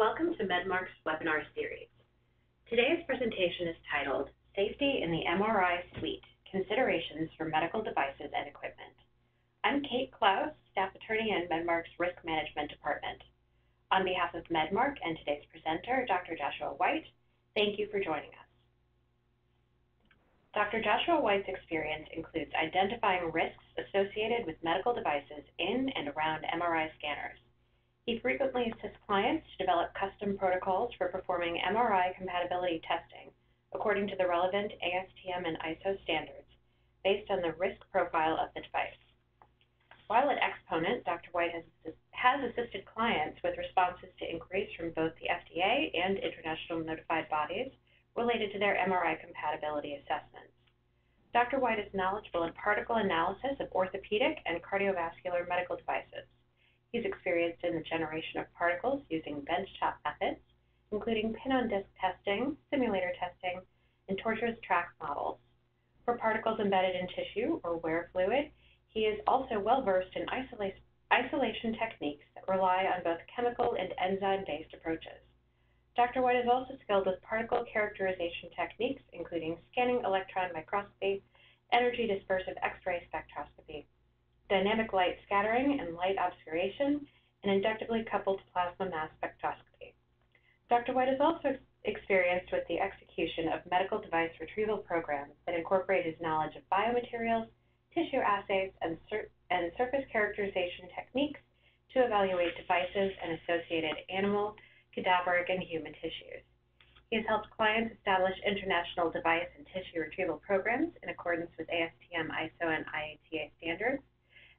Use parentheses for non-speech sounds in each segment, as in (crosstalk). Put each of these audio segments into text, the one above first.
Welcome to Medmarc's webinar series. Today's presentation is titled Safety in the MRI Suite, Considerations for Medical Devices and Equipment. I'm Kate Klaus, Staff Attorney in Medmarc's Risk Management Department. On behalf of Medmarc and today's presenter, Dr. Joshua White, thank you for joining us. Dr. Joshua White's experience includes identifying risks associated with medical devices in and around MRI scanners. He frequently assists clients to develop custom protocols for performing MRI compatibility testing according to the relevant ASTM and ISO standards based on the risk profile of the device. While at Exponent, Dr. White has, has assisted clients with responses to inquiries from both the FDA and international notified bodies related to their MRI compatibility assessments. Dr. White is knowledgeable in particle analysis of orthopedic and cardiovascular medical devices. He's experienced in the generation of particles using benchtop methods, including pin-on-disc testing, simulator testing, and tortuous track models. For particles embedded in tissue or wear fluid, he is also well-versed in isolation techniques that rely on both chemical and enzyme-based approaches. Dr. White is also skilled with particle characterization techniques, including scanning electron microscopy, energy dispersive X-ray spectroscopy, dynamic light scattering and light obscuration, and inductively coupled plasma mass spectroscopy. Dr. White is also experienced with the execution of medical device retrieval programs that incorporate his knowledge of biomaterials, tissue assays, and, sur and surface characterization techniques to evaluate devices and associated animal, cadaveric, and human tissues. He has helped clients establish international device and tissue retrieval programs in accordance with ASTM, ISO, and IATA standards.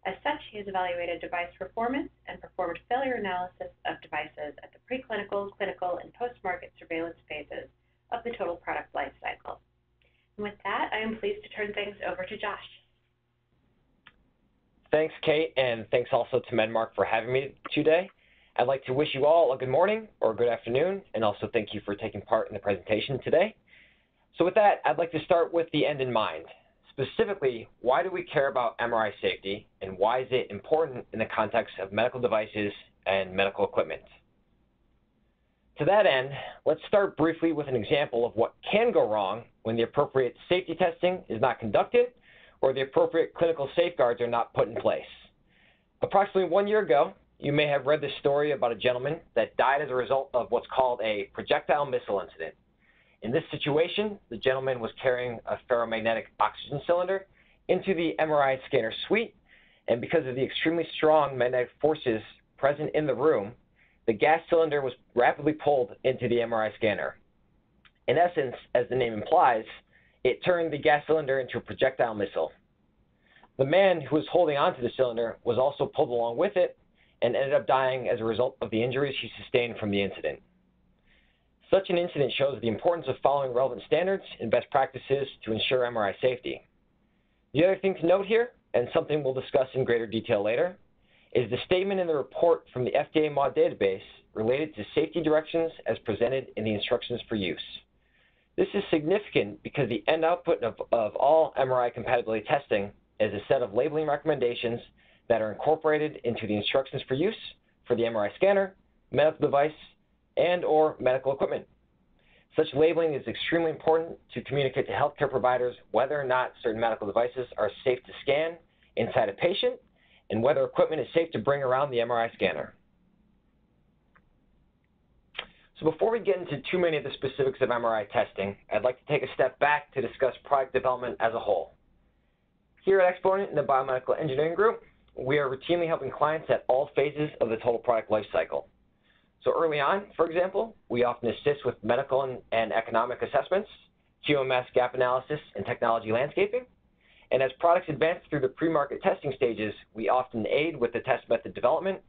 As such, he has evaluated device performance and performed failure analysis of devices at the preclinical, clinical, and post-market surveillance phases of the total product life cycle. And with that, I am pleased to turn things over to Josh. Thanks, Kate, and thanks also to Medmarc for having me today. I'd like to wish you all a good morning or good afternoon, and also thank you for taking part in the presentation today. So with that, I'd like to start with the end in mind. Specifically, why do we care about MRI safety, and why is it important in the context of medical devices and medical equipment? To that end, let's start briefly with an example of what can go wrong when the appropriate safety testing is not conducted or the appropriate clinical safeguards are not put in place. Approximately one year ago, you may have read the story about a gentleman that died as a result of what's called a projectile missile incident. In this situation, the gentleman was carrying a ferromagnetic oxygen cylinder into the MRI scanner suite, and because of the extremely strong magnetic forces present in the room, the gas cylinder was rapidly pulled into the MRI scanner. In essence, as the name implies, it turned the gas cylinder into a projectile missile. The man who was holding onto the cylinder was also pulled along with it, and ended up dying as a result of the injuries he sustained from the incident. Such an incident shows the importance of following relevant standards and best practices to ensure MRI safety. The other thing to note here, and something we'll discuss in greater detail later, is the statement in the report from the FDA MAUDE database related to safety directions as presented in the instructions for use. This is significant because the end output of, of all MRI compatibility testing is a set of labeling recommendations that are incorporated into the instructions for use for the MRI scanner, medical device, and or medical equipment. Such labeling is extremely important to communicate to healthcare providers whether or not certain medical devices are safe to scan inside a patient and whether equipment is safe to bring around the MRI scanner. So before we get into too many of the specifics of MRI testing, I'd like to take a step back to discuss product development as a whole. Here at Exponent in the Biomedical Engineering Group, we are routinely helping clients at all phases of the total product lifecycle. So early on, for example, we often assist with medical and, and economic assessments, QMS gap analysis, and technology landscaping. And as products advance through the pre-market testing stages, we often aid with the test method development,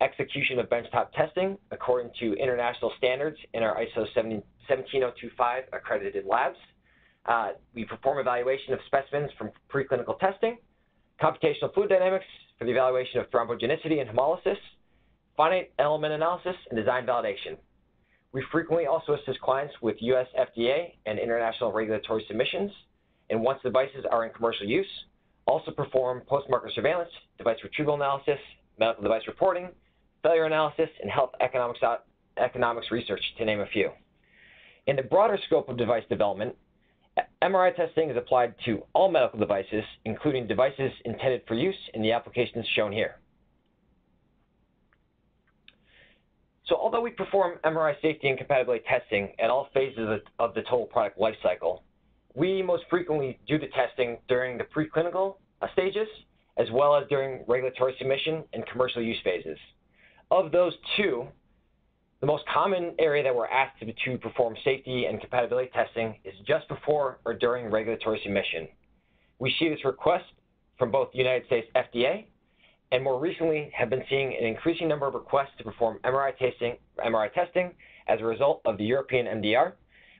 execution of benchtop testing according to international standards in our ISO 17025 accredited labs. Uh, we perform evaluation of specimens from preclinical testing, computational fluid dynamics, for the evaluation of thrombogenicity and hemolysis, finite element analysis, and design validation. We frequently also assist clients with US FDA and international regulatory submissions, and once devices are in commercial use, also perform post-market surveillance, device retrieval analysis, medical device reporting, failure analysis, and health economics economics research, to name a few. In the broader scope of device development, MRI testing is applied to all medical devices, including devices intended for use in the applications shown here. So although we perform MRI safety and compatibility testing at all phases of the total product lifecycle, we most frequently do the testing during the preclinical uh, stages, as well as during regulatory submission and commercial use phases. Of those two, the most common area that we're asked to, to perform safety and compatibility testing is just before or during regulatory submission. We see this request from both the United States FDA and more recently have been seeing an increasing number of requests to perform MRI testing, MRI testing as a result of the European MDR,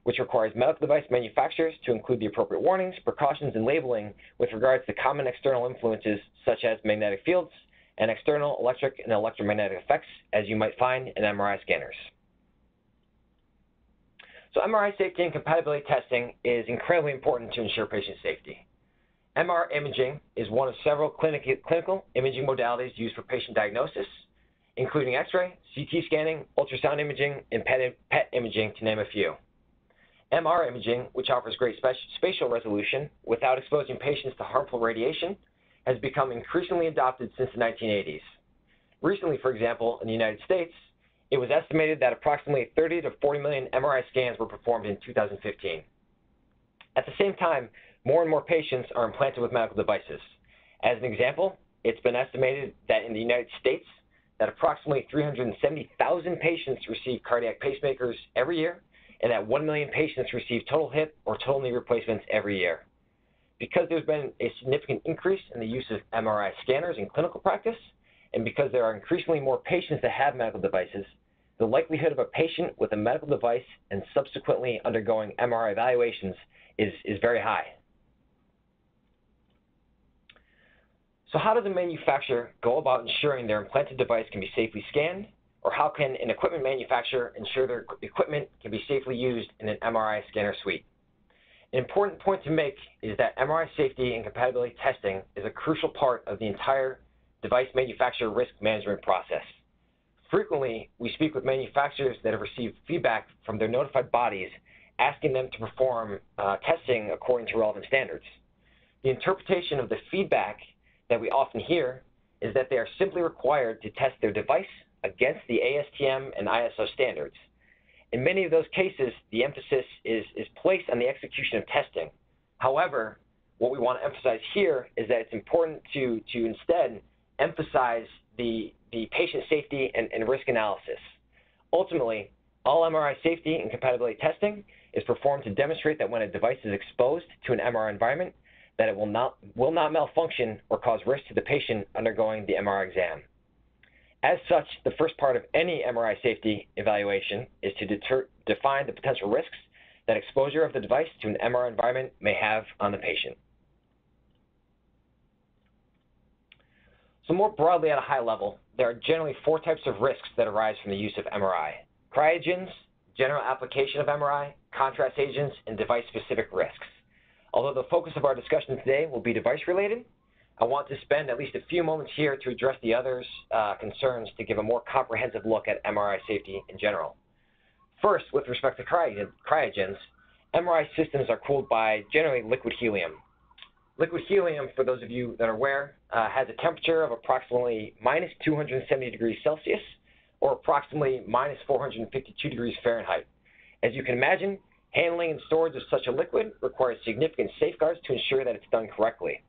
which requires medical device manufacturers to include the appropriate warnings, precautions, and labeling with regards to common external influences such as magnetic fields and external electric and electromagnetic effects as you might find in MRI scanners. So MRI safety and compatibility testing is incredibly important to ensure patient safety. MR imaging is one of several clinic clinical imaging modalities used for patient diagnosis, including X-ray, CT scanning, ultrasound imaging, and PET imaging, to name a few. MR imaging, which offers great spatial resolution without exposing patients to harmful radiation, has become increasingly adopted since the 1980s. Recently, for example, in the United States, it was estimated that approximately 30 to 40 million MRI scans were performed in 2015. At the same time, more and more patients are implanted with medical devices. As an example, it's been estimated that in the United States, that approximately 370,000 patients receive cardiac pacemakers every year, and that 1 million patients receive total hip or total knee replacements every year. Because there's been a significant increase in the use of MRI scanners in clinical practice, and because there are increasingly more patients that have medical devices, the likelihood of a patient with a medical device and subsequently undergoing MRI evaluations is, is very high. So how does a manufacturer go about ensuring their implanted device can be safely scanned? Or how can an equipment manufacturer ensure their equipment can be safely used in an MRI scanner suite? An important point to make is that MRI safety and compatibility testing is a crucial part of the entire device manufacturer risk management process. Frequently, we speak with manufacturers that have received feedback from their notified bodies asking them to perform uh, testing according to relevant standards. The interpretation of the feedback that we often hear is that they are simply required to test their device against the ASTM and ISO standards. In many of those cases, the emphasis is, is placed on the execution of testing. However, what we want to emphasize here is that it's important to, to instead emphasize the, the patient safety and, and risk analysis. Ultimately, all MRI safety and compatibility testing is performed to demonstrate that when a device is exposed to an MRI environment, that it will not, will not malfunction or cause risk to the patient undergoing the MRI exam. As such, the first part of any MRI safety evaluation is to deter, define the potential risks that exposure of the device to an MRI environment may have on the patient. So more broadly at a high level, there are generally four types of risks that arise from the use of MRI. Cryogens, general application of MRI, contrast agents, and device-specific risks. Although the focus of our discussion today will be device related, I want to spend at least a few moments here to address the others' uh, concerns to give a more comprehensive look at MRI safety in general. First, with respect to cryogens, MRI systems are cooled by generally liquid helium. Liquid helium, for those of you that are aware, uh, has a temperature of approximately minus 270 degrees Celsius or approximately minus 452 degrees Fahrenheit. As you can imagine, Handling and storage of such a liquid requires significant safeguards to ensure that it's done correctly.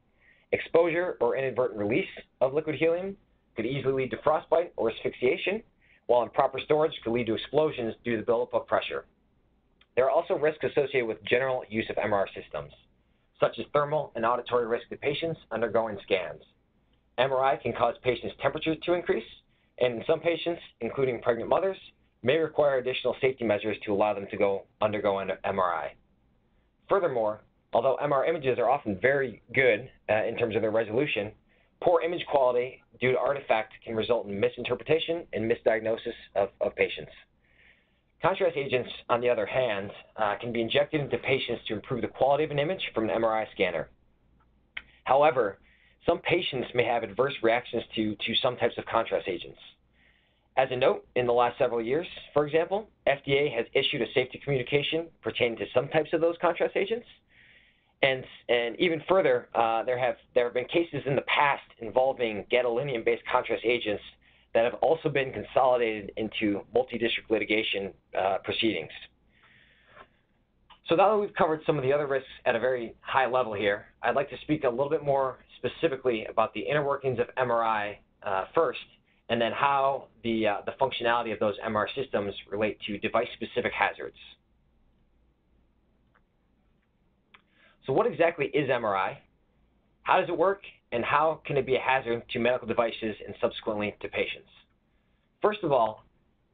Exposure or inadvertent release of liquid helium could easily lead to frostbite or asphyxiation, while improper storage could lead to explosions due to the buildup of pressure. There are also risks associated with general use of MRI systems, such as thermal and auditory risk to patients undergoing scans. MRI can cause patients' temperatures to increase, and in some patients, including pregnant mothers, may require additional safety measures to allow them to go undergo an MRI. Furthermore, although MR images are often very good uh, in terms of their resolution, poor image quality due to artifact can result in misinterpretation and misdiagnosis of, of patients. Contrast agents, on the other hand, uh, can be injected into patients to improve the quality of an image from an MRI scanner. However, some patients may have adverse reactions to, to some types of contrast agents. As a note, in the last several years, for example, FDA has issued a safety communication pertaining to some types of those contrast agents. And, and even further, uh, there, have, there have been cases in the past involving gadolinium-based contrast agents that have also been consolidated into multi-district litigation uh, proceedings. So now that we've covered some of the other risks at a very high level here, I'd like to speak a little bit more specifically about the inner workings of MRI uh, first, and then how the, uh, the functionality of those MR systems relate to device-specific hazards. So what exactly is MRI? How does it work, and how can it be a hazard to medical devices and subsequently to patients? First of all,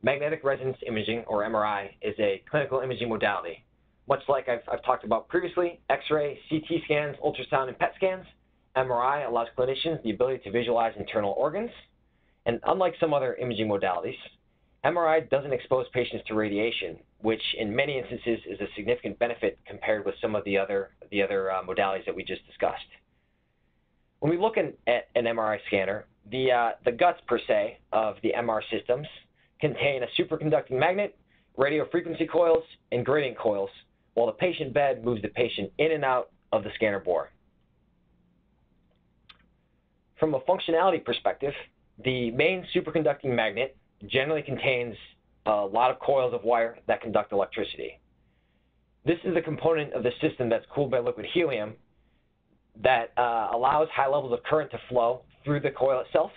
magnetic resonance imaging, or MRI, is a clinical imaging modality much like I've, I've talked about previously, X-ray, CT scans, ultrasound, and PET scans, MRI allows clinicians the ability to visualize internal organs. And unlike some other imaging modalities, MRI doesn't expose patients to radiation, which in many instances is a significant benefit compared with some of the other, the other uh, modalities that we just discussed. When we look in, at an MRI scanner, the, uh, the guts per se of the MR systems contain a superconducting magnet, radio frequency coils, and gradient coils while the patient bed moves the patient in and out of the scanner bore. From a functionality perspective, the main superconducting magnet generally contains a lot of coils of wire that conduct electricity. This is the component of the system that's cooled by liquid helium that uh, allows high levels of current to flow through the coil itself,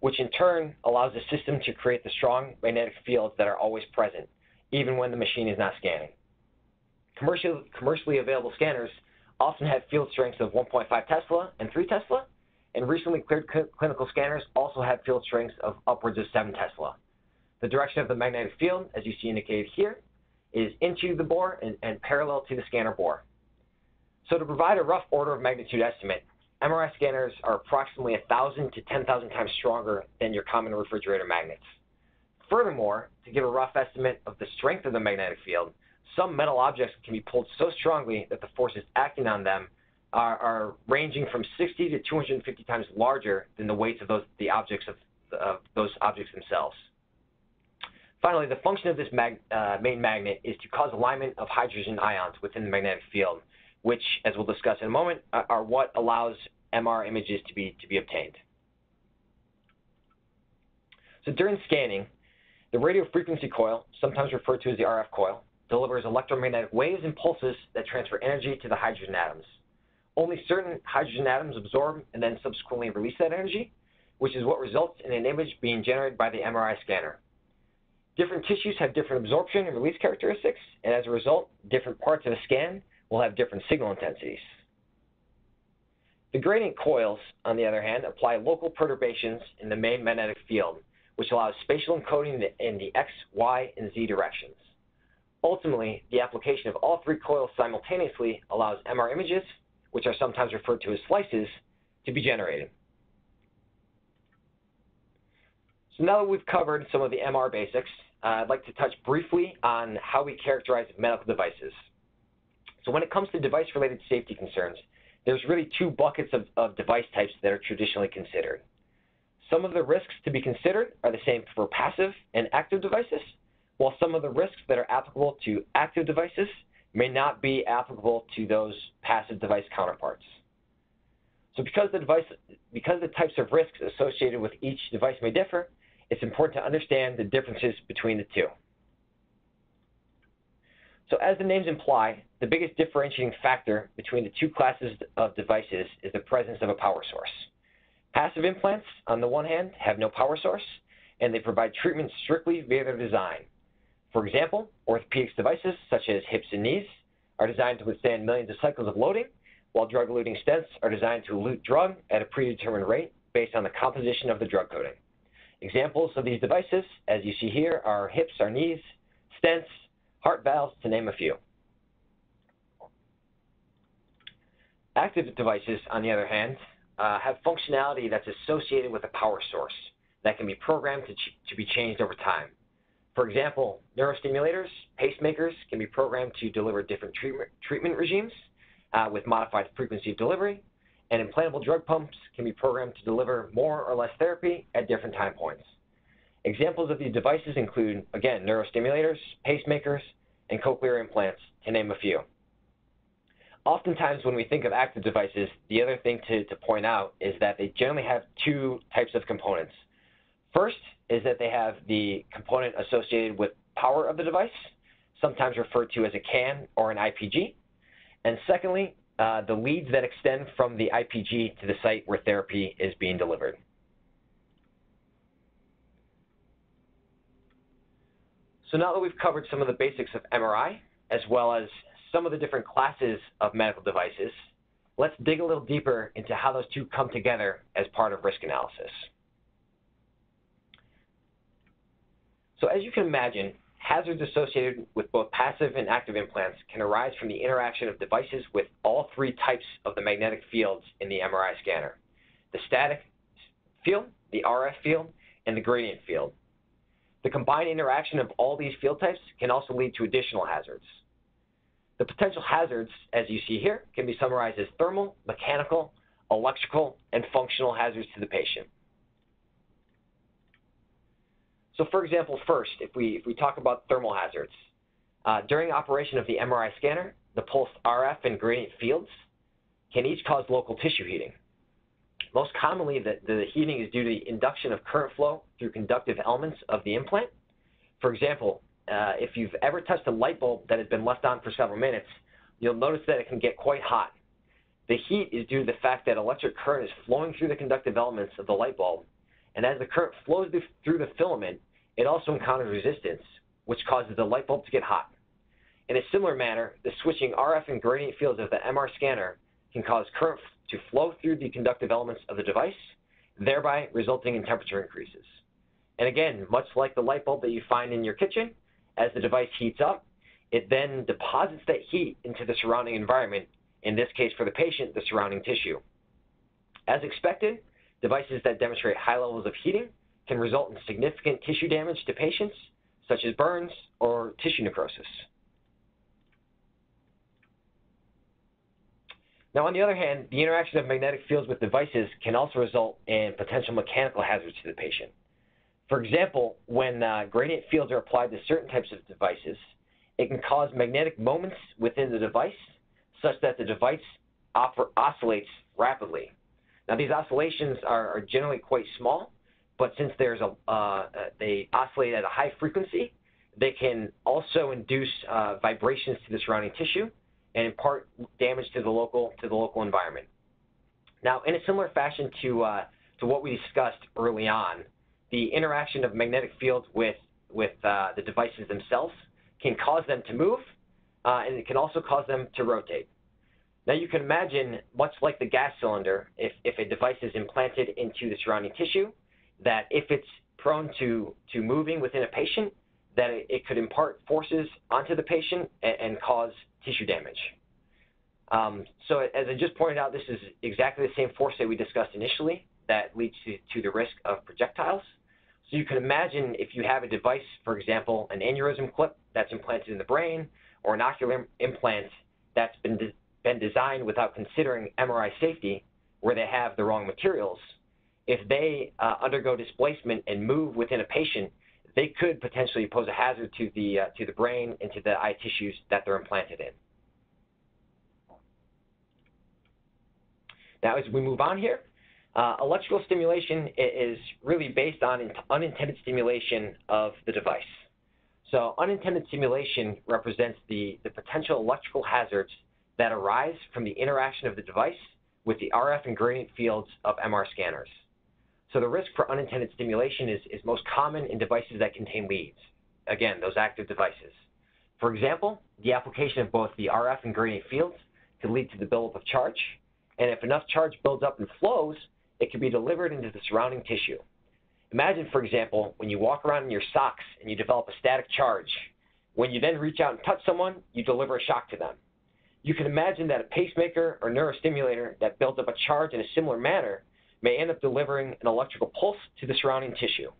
which in turn allows the system to create the strong magnetic fields that are always present, even when the machine is not scanning. Commercial, commercially available scanners often have field strengths of 1.5 Tesla and 3 Tesla, and recently cleared cl clinical scanners also have field strengths of upwards of 7 Tesla. The direction of the magnetic field, as you see indicated here, is into the bore and, and parallel to the scanner bore. So to provide a rough order of magnitude estimate, MRI scanners are approximately 1,000 to 10,000 times stronger than your common refrigerator magnets. Furthermore, to give a rough estimate of the strength of the magnetic field, some metal objects can be pulled so strongly that the forces acting on them are, are ranging from 60 to 250 times larger than the weights of those, the objects of, of those objects themselves. Finally, the function of this mag, uh, main magnet is to cause alignment of hydrogen ions within the magnetic field, which, as we'll discuss in a moment, are what allows MR images to be, to be obtained. So during scanning, the radio frequency coil, sometimes referred to as the RF coil, delivers electromagnetic waves and pulses that transfer energy to the hydrogen atoms. Only certain hydrogen atoms absorb and then subsequently release that energy, which is what results in an image being generated by the MRI scanner. Different tissues have different absorption and release characteristics, and as a result, different parts of a scan will have different signal intensities. The gradient coils, on the other hand, apply local perturbations in the main magnetic field, which allows spatial encoding in the X, Y, and Z directions. Ultimately, the application of all three coils simultaneously allows MR images, which are sometimes referred to as slices, to be generated. So now that we've covered some of the MR basics, uh, I'd like to touch briefly on how we characterize medical devices. So when it comes to device-related safety concerns, there's really two buckets of, of device types that are traditionally considered. Some of the risks to be considered are the same for passive and active devices, while some of the risks that are applicable to active devices may not be applicable to those passive device counterparts. So because the, device, because the types of risks associated with each device may differ, it's important to understand the differences between the two. So as the names imply, the biggest differentiating factor between the two classes of devices is the presence of a power source. Passive implants, on the one hand, have no power source, and they provide treatment strictly via their design. For example, orthopedics devices such as hips and knees are designed to withstand millions of cycles of loading, while drug-eluting stents are designed to elute drug at a predetermined rate based on the composition of the drug coating. Examples of these devices, as you see here, are hips or knees, stents, heart valves, to name a few. Active devices, on the other hand, uh, have functionality that's associated with a power source that can be programmed to, to be changed over time. For example, neurostimulators, pacemakers can be programmed to deliver different treatment, treatment regimes uh, with modified frequency of delivery, and implantable drug pumps can be programmed to deliver more or less therapy at different time points. Examples of these devices include, again, neurostimulators, pacemakers, and cochlear implants, to name a few. Oftentimes, when we think of active devices, the other thing to, to point out is that they generally have two types of components. First is that they have the component associated with power of the device, sometimes referred to as a CAN or an IPG. And secondly, uh, the leads that extend from the IPG to the site where therapy is being delivered. So now that we've covered some of the basics of MRI, as well as some of the different classes of medical devices, let's dig a little deeper into how those two come together as part of risk analysis. So as you can imagine, hazards associated with both passive and active implants can arise from the interaction of devices with all three types of the magnetic fields in the MRI scanner, the static field, the RF field, and the gradient field. The combined interaction of all these field types can also lead to additional hazards. The potential hazards, as you see here, can be summarized as thermal, mechanical, electrical, and functional hazards to the patient. So for example, first, if we, if we talk about thermal hazards, uh, during operation of the MRI scanner, the pulsed RF and gradient fields can each cause local tissue heating. Most commonly, the, the heating is due to the induction of current flow through conductive elements of the implant. For example, uh, if you've ever touched a light bulb that has been left on for several minutes, you'll notice that it can get quite hot. The heat is due to the fact that electric current is flowing through the conductive elements of the light bulb, and as the current flows through the filament, it also encounters resistance, which causes the light bulb to get hot. In a similar manner, the switching RF and gradient fields of the MR scanner can cause current to flow through the conductive elements of the device, thereby resulting in temperature increases. And again, much like the light bulb that you find in your kitchen, as the device heats up, it then deposits that heat into the surrounding environment, in this case for the patient, the surrounding tissue. As expected, devices that demonstrate high levels of heating can result in significant tissue damage to patients, such as burns or tissue necrosis. Now, on the other hand, the interaction of magnetic fields with devices can also result in potential mechanical hazards to the patient. For example, when uh, gradient fields are applied to certain types of devices, it can cause magnetic moments within the device such that the device oscillates rapidly. Now, these oscillations are, are, generally quite small, but since there's a, uh, they oscillate at a high frequency, they can also induce uh, vibrations to the surrounding tissue and impart damage to the local to the local environment. Now, in a similar fashion to uh, to what we discussed early on, the interaction of magnetic fields with with uh, the devices themselves can cause them to move, uh, and it can also cause them to rotate. Now you can imagine, much like the gas cylinder, if, if a device is implanted into the surrounding tissue, that if it's prone to, to moving within a patient, that it, it could impart forces onto the patient and, and cause tissue damage. Um, so as I just pointed out, this is exactly the same force that we discussed initially that leads to, to the risk of projectiles. So you can imagine if you have a device, for example, an aneurysm clip that's implanted in the brain, or an ocular implant that's been, de been designed without considering MRI safety, where they have the wrong materials, if they uh, undergo displacement and move within a patient, they could potentially pose a hazard to the, uh, to the brain and to the eye tissues that they're implanted in. Now, as we move on here, uh, electrical stimulation is really based on unintended stimulation of the device. So unintended stimulation represents the, the potential electrical hazards that arise from the interaction of the device with the RF and gradient fields of MR scanners. So the risk for unintended stimulation is, is most common in devices that contain leads. Again, those active devices. For example, the application of both the RF and gradient fields could lead to the buildup of charge. And if enough charge builds up and flows, it can be delivered into the surrounding tissue. Imagine, for example, when you walk around in your socks and you develop a static charge. When you then reach out and touch someone, you deliver a shock to them. You can imagine that a pacemaker or neurostimulator that builds up a charge in a similar manner may end up delivering an electrical pulse to the surrounding tissue.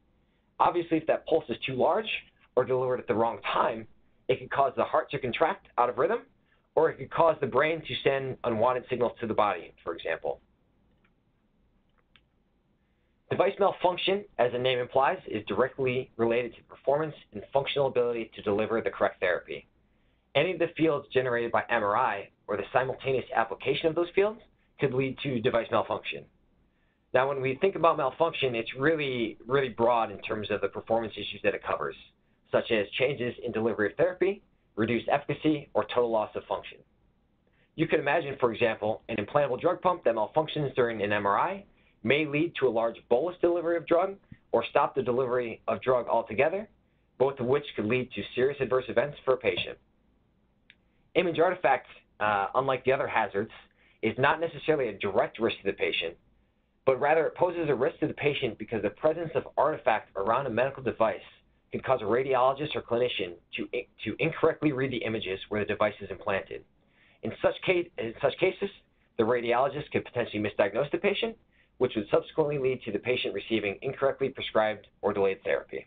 Obviously, if that pulse is too large or delivered at the wrong time, it could cause the heart to contract out of rhythm, or it could cause the brain to send unwanted signals to the body, for example. Device malfunction, as the name implies, is directly related to performance and functional ability to deliver the correct therapy. Any of the fields generated by MRI or the simultaneous application of those fields could lead to device malfunction. Now, when we think about malfunction, it's really, really broad in terms of the performance issues that it covers, such as changes in delivery of therapy, reduced efficacy, or total loss of function. You can imagine, for example, an implantable drug pump that malfunctions during an MRI may lead to a large bolus delivery of drug or stop the delivery of drug altogether, both of which could lead to serious adverse events for a patient. Image artifact, uh, unlike the other hazards, is not necessarily a direct risk to the patient, but rather it poses a risk to the patient because the presence of artifact around a medical device can cause a radiologist or clinician to, to incorrectly read the images where the device is implanted. In such, case, in such cases, the radiologist could potentially misdiagnose the patient which would subsequently lead to the patient receiving incorrectly prescribed or delayed therapy.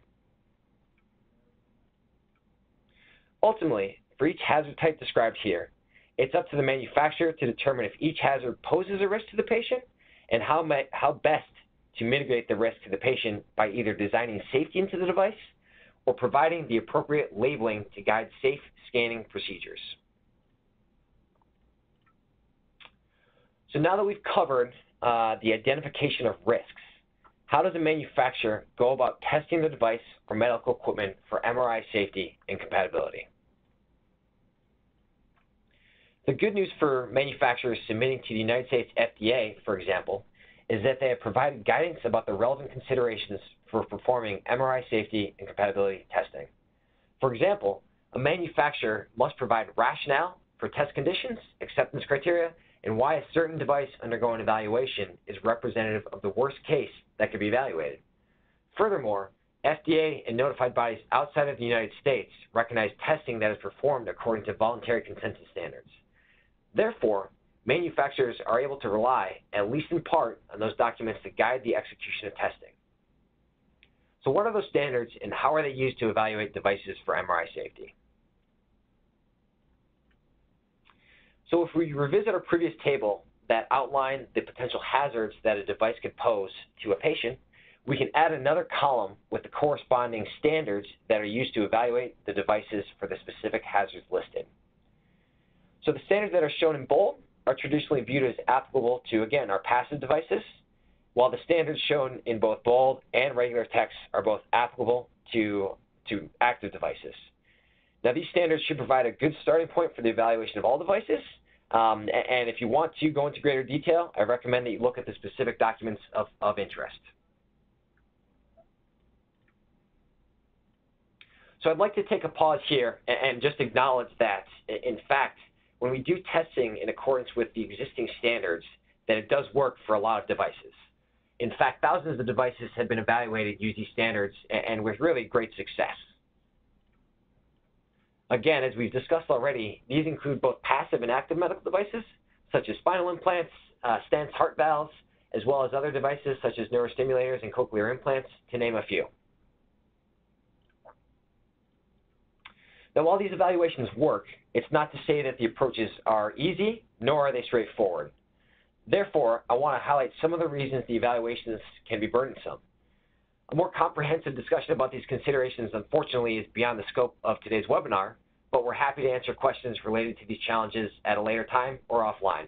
Ultimately, for each hazard type described here, it's up to the manufacturer to determine if each hazard poses a risk to the patient and how, how best to mitigate the risk to the patient by either designing safety into the device or providing the appropriate labeling to guide safe scanning procedures. So now that we've covered uh, the identification of risks. How does a manufacturer go about testing the device or medical equipment for MRI safety and compatibility? The good news for manufacturers submitting to the United States FDA, for example, is that they have provided guidance about the relevant considerations for performing MRI safety and compatibility testing. For example, a manufacturer must provide rationale for test conditions, acceptance criteria, and why a certain device undergoing evaluation is representative of the worst case that could be evaluated. Furthermore, FDA and notified bodies outside of the United States recognize testing that is performed according to voluntary consensus standards. Therefore, manufacturers are able to rely, at least in part, on those documents to guide the execution of testing. So what are those standards and how are they used to evaluate devices for MRI safety? So if we revisit our previous table that outlined the potential hazards that a device could pose to a patient, we can add another column with the corresponding standards that are used to evaluate the devices for the specific hazards listed. So the standards that are shown in bold are traditionally viewed as applicable to, again, our passive devices, while the standards shown in both bold and regular text are both applicable to, to active devices. Now, these standards should provide a good starting point for the evaluation of all devices, um, and if you want to go into greater detail, I recommend that you look at the specific documents of, of interest. So I'd like to take a pause here and just acknowledge that, in fact, when we do testing in accordance with the existing standards, then it does work for a lot of devices. In fact, thousands of devices have been evaluated using standards and with really great success. Again, as we've discussed already, these include both passive and active medical devices, such as spinal implants, uh, stents, heart valves, as well as other devices such as neurostimulators and cochlear implants, to name a few. Now, while these evaluations work, it's not to say that the approaches are easy, nor are they straightforward. Therefore, I want to highlight some of the reasons the evaluations can be burdensome. A more comprehensive discussion about these considerations, unfortunately, is beyond the scope of today's webinar, but we're happy to answer questions related to these challenges at a later time or offline.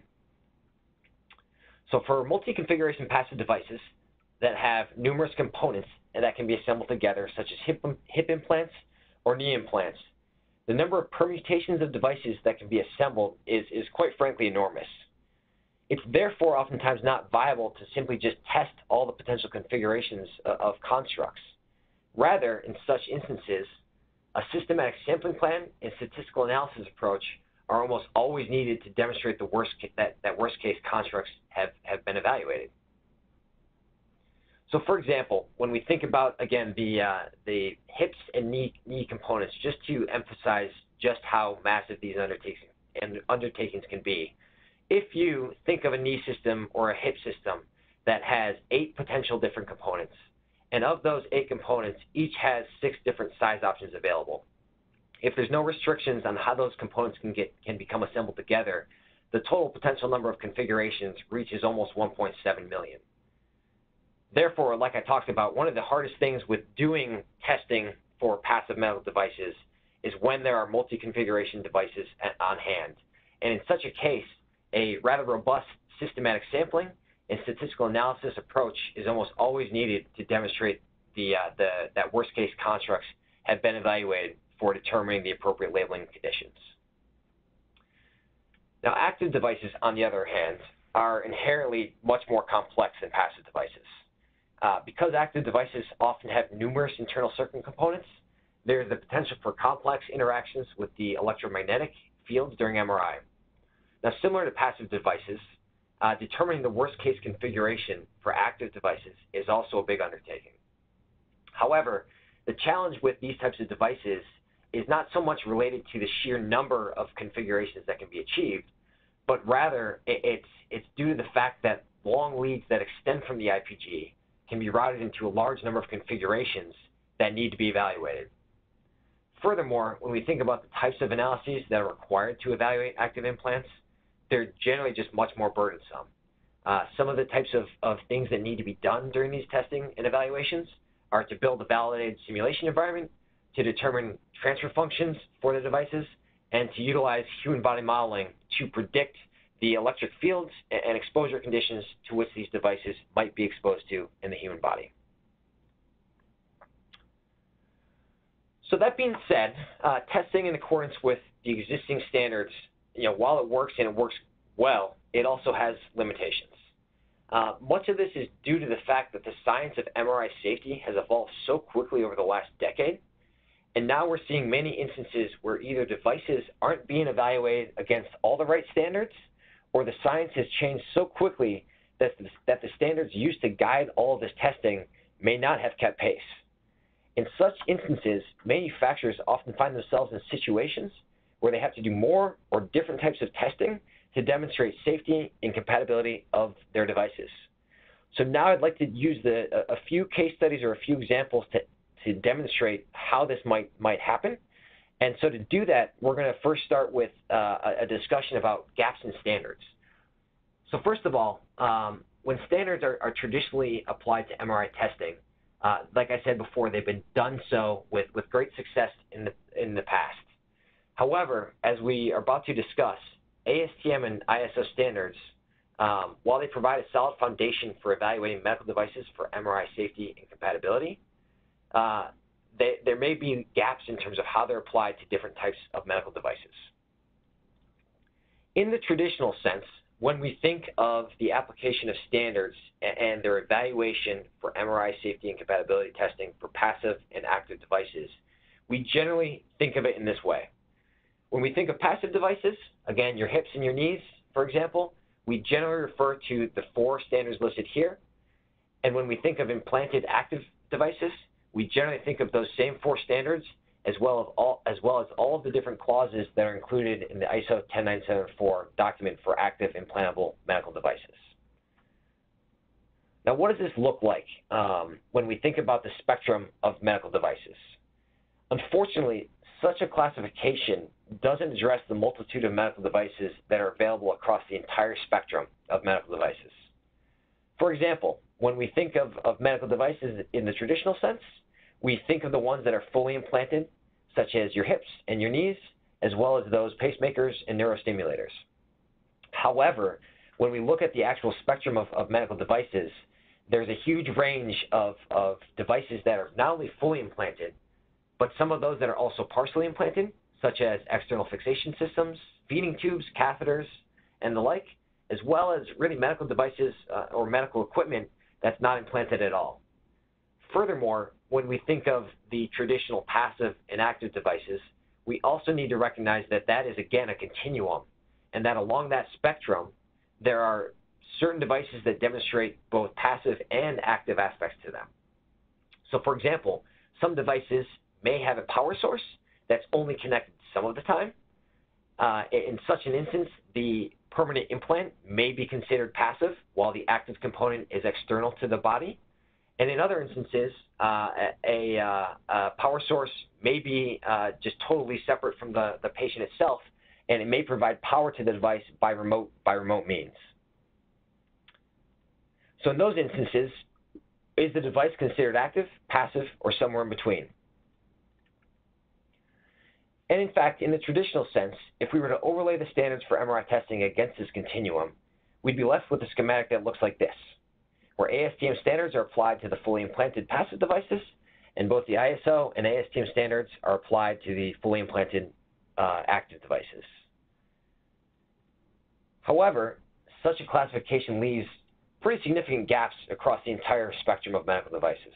So for multi-configuration passive devices that have numerous components and that can be assembled together, such as hip, hip implants or knee implants, the number of permutations of devices that can be assembled is, is quite frankly enormous. It's therefore oftentimes not viable to simply just test all the potential configurations uh, of constructs. Rather, in such instances, a systematic sampling plan and statistical analysis approach are almost always needed to demonstrate the worst that, that worst case constructs have, have been evaluated. So for example, when we think about, again, the, uh, the hips and knee, knee components, just to emphasize just how massive these undertakings, and undertakings can be, if you think of a knee system or a hip system that has eight potential different components, and of those eight components, each has six different size options available. If there's no restrictions on how those components can, get, can become assembled together, the total potential number of configurations reaches almost 1.7 million. Therefore, like I talked about, one of the hardest things with doing testing for passive medical devices is when there are multi-configuration devices on hand. And in such a case, a rather robust systematic sampling and statistical analysis approach is almost always needed to demonstrate the, uh, the, that worst case constructs have been evaluated for determining the appropriate labeling conditions. Now, active devices, on the other hand, are inherently much more complex than passive devices. Uh, because active devices often have numerous internal circuit components, there is the potential for complex interactions with the electromagnetic fields during MRI. Now, similar to passive devices, uh, determining the worst case configuration for active devices is also a big undertaking. However, the challenge with these types of devices is not so much related to the sheer number of configurations that can be achieved, but rather it's, it's due to the fact that long leads that extend from the IPG can be routed into a large number of configurations that need to be evaluated. Furthermore, when we think about the types of analyses that are required to evaluate active implants, they're generally just much more burdensome. Uh, some of the types of, of things that need to be done during these testing and evaluations are to build a validated simulation environment, to determine transfer functions for the devices, and to utilize human body modeling to predict the electric fields and exposure conditions to which these devices might be exposed to in the human body. So that being said, uh, testing in accordance with the existing standards, you know, while it works and it works well, it also has limitations. Uh, much of this is due to the fact that the science of MRI safety has evolved so quickly over the last decade, and now we're seeing many instances where either devices aren't being evaluated against all the right standards, or the science has changed so quickly that the, that the standards used to guide all of this testing may not have kept pace. In such instances, manufacturers often find themselves in situations where they have to do more or different types of testing to demonstrate safety and compatibility of their devices. So now I'd like to use the, a, a few case studies or a few examples to, to demonstrate how this might, might happen. And so to do that, we're going to first start with uh, a discussion about gaps in standards. So first of all, um, when standards are, are, traditionally applied to MRI testing, uh, like I said before, they've been done so with, with great success in the, in the past. However, as we are about to discuss, ASTM and ISO standards, um, while they provide a solid foundation for evaluating medical devices for MRI safety and compatibility, uh, they, there may be gaps in terms of how they're applied to different types of medical devices. In the traditional sense, when we think of the application of standards and their evaluation for MRI safety and compatibility testing for passive and active devices, we generally think of it in this way. When we think of passive devices, again, your hips and your knees, for example, we generally refer to the four standards listed here. And when we think of implanted active devices, we generally think of those same four standards as well as all, as well as all of the different clauses that are included in the ISO 10974 document for active implantable medical devices. Now, what does this look like um, when we think about the spectrum of medical devices? Unfortunately, such a classification doesn't address the multitude of medical devices that are available across the entire spectrum of medical devices. For example, when we think of, of medical devices in the traditional sense, we think of the ones that are fully implanted, such as your hips and your knees, as well as those pacemakers and neurostimulators. However, when we look at the actual spectrum of, of medical devices, there's a huge range of, of devices that are not only fully implanted, but some of those that are also partially implanted, such as external fixation systems, feeding tubes, catheters, and the like, as well as really medical devices uh, or medical equipment that's not implanted at all. Furthermore, when we think of the traditional passive and active devices, we also need to recognize that that is, again, a continuum, and that along that spectrum, there are certain devices that demonstrate both passive and active aspects to them. So, for example, some devices may have a power source that's only connected some of the time. Uh, in such an instance, the permanent implant may be considered passive while the active component is external to the body. And in other instances, uh, a, uh, a, power source may be uh, just totally separate from the, the patient itself, and it may provide power to the device by remote, by remote means. So in those instances, Is the device considered active, passive, or somewhere in between? And in fact, in the traditional sense, if we were to overlay the standards for MRI testing against this continuum, we'd be left with a schematic that looks like this, where ASTM standards are applied to the fully implanted passive devices, and both the ISO and ASTM standards are applied to the fully implanted uh, active devices. However, such a classification leaves pretty significant gaps across the entire spectrum of medical devices.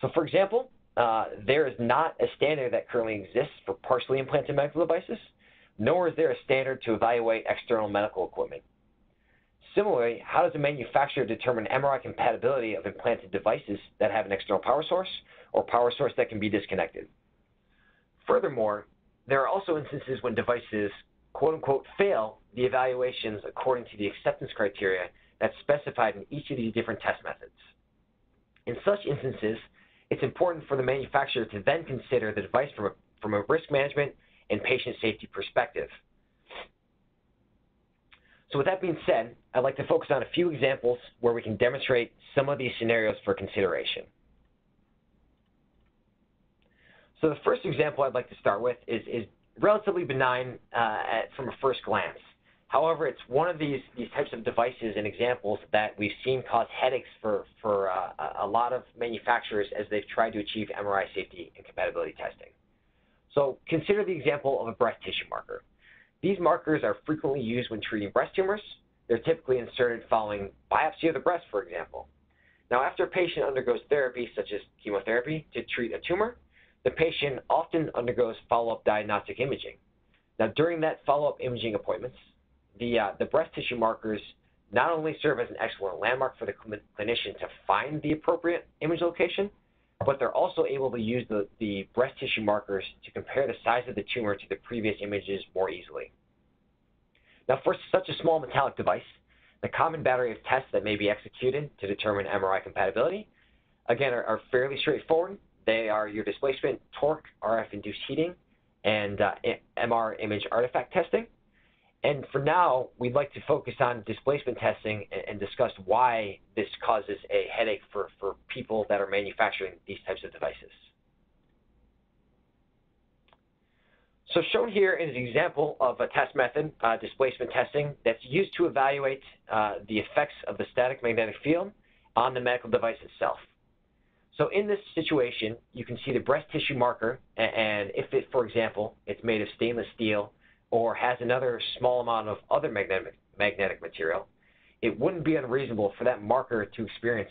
So for example, uh, there is not a standard that currently exists for partially implanted medical devices, nor is there a standard to evaluate external medical equipment. Similarly, how does a manufacturer determine MRI compatibility of implanted devices that have an external power source or power source that can be disconnected? Furthermore, there are also instances when devices quote unquote fail the evaluations according to the acceptance criteria that's specified in each of these different test methods. In such instances, it's important for the manufacturer to then consider the device from a, from a risk management and patient safety perspective. So with that being said, I'd like to focus on a few examples where we can demonstrate some of these scenarios for consideration. So the first example I'd like to start with is, is relatively benign uh, at, from a first glance. However, it's one of these, these types of devices and examples that we've seen cause headaches for, for uh, a lot of manufacturers as they've tried to achieve MRI safety and compatibility testing. So consider the example of a breast tissue marker. These markers are frequently used when treating breast tumors. They're typically inserted following biopsy of the breast, for example. Now, after a patient undergoes therapy, such as chemotherapy, to treat a tumor, the patient often undergoes follow-up diagnostic imaging. Now, during that follow-up imaging appointments, the, uh, the breast tissue markers not only serve as an excellent landmark for the cl clinician to find the appropriate image location, but they're also able to use the, the breast tissue markers to compare the size of the tumor to the previous images more easily. Now, for such a small metallic device, the common battery of tests that may be executed to determine MRI compatibility, again, are, are fairly straightforward. They are your displacement, torque, RF-induced heating, and uh, MR image artifact testing. And for now, we'd like to focus on displacement testing and, and discuss why this causes a headache for, for people that are manufacturing these types of devices. So shown here is an example of a test method, uh, displacement testing, that's used to evaluate uh, the effects of the static magnetic field on the medical device itself. So in this situation, you can see the breast tissue marker, and if it, for example, it's made of stainless steel or has another small amount of other magnetic, magnetic material, it wouldn't be unreasonable for that marker to experience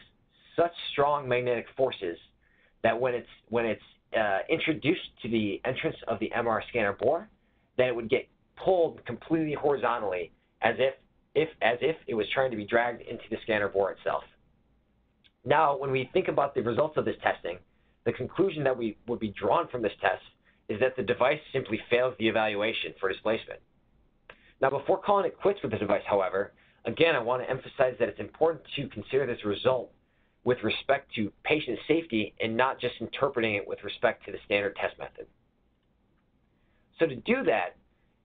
such strong magnetic forces that when it's when it's uh, introduced to the entrance of the MR scanner bore, that it would get pulled completely horizontally as if, if as if it was trying to be dragged into the scanner bore itself. Now, when we think about the results of this testing, the conclusion that we would be drawn from this test is that the device simply fails the evaluation for displacement. Now, before calling it quits with the device, however, again, I want to emphasize that it's important to consider this result with respect to patient safety and not just interpreting it with respect to the standard test method. So to do that,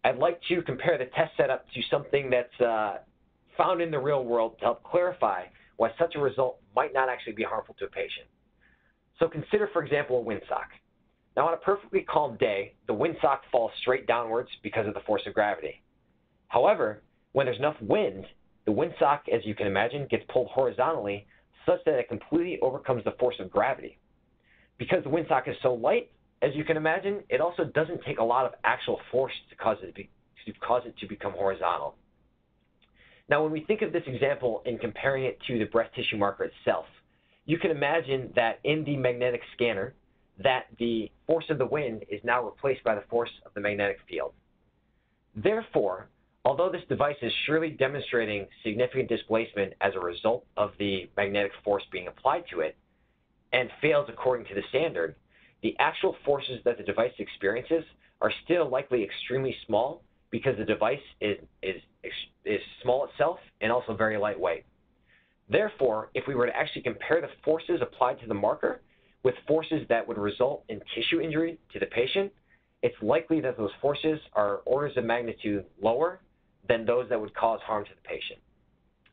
I'd like to compare the test setup to something that's uh, found in the real world to help clarify why such a result might not actually be harmful to a patient. So consider, for example, a windsock. Now, on a perfectly calm day, the windsock falls straight downwards because of the force of gravity. However, when there's enough wind, the windsock, as you can imagine, gets pulled horizontally such that it completely overcomes the force of gravity. Because the windsock is so light, as you can imagine, it also doesn't take a lot of actual force to cause it to, be, to, cause it to become horizontal. Now, when we think of this example in comparing it to the breast tissue marker itself, you can imagine that in the magnetic scanner, that the force of the wind is now replaced by the force of the magnetic field. Therefore, although this device is surely demonstrating significant displacement as a result of the magnetic force being applied to it and fails according to the standard, the actual forces that the device experiences are still likely extremely small because the device is, is, is small itself and also very lightweight. Therefore, if we were to actually compare the forces applied to the marker with forces that would result in tissue injury to the patient, it's likely that those forces are orders of magnitude lower than those that would cause harm to the patient.